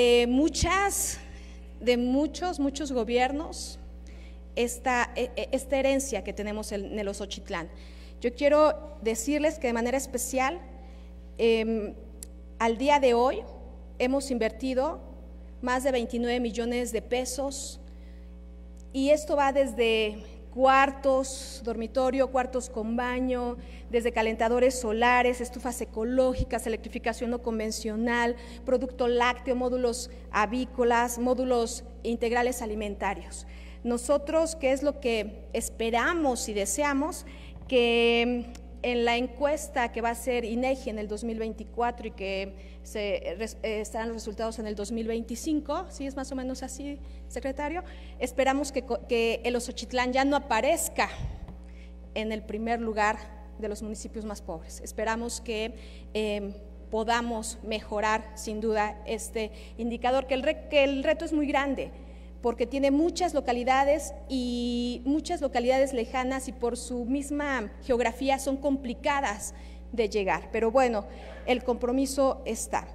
Eh, muchas, de muchos, muchos gobiernos, esta, e, e, esta herencia que tenemos en el Osochitlán. Yo quiero decirles que de manera especial, eh, al día de hoy hemos invertido más de 29 millones de pesos y esto va desde cuartos, dormitorio, cuartos con baño, desde calentadores solares, estufas ecológicas, electrificación no convencional, producto lácteo, módulos avícolas, módulos integrales alimentarios. Nosotros, ¿qué es lo que esperamos y deseamos? Que en la encuesta que va a ser INEGI en el 2024 y que se, eh, estarán los resultados en el 2025, ¿sí es más o menos así, secretario? Esperamos que, que el Osochitlán ya no aparezca en el primer lugar de los municipios más pobres. Esperamos que eh, podamos mejorar sin duda este indicador, que el, re, que el reto es muy grande porque tiene muchas localidades y muchas localidades lejanas y por su misma geografía son complicadas de llegar. Pero bueno, el compromiso está.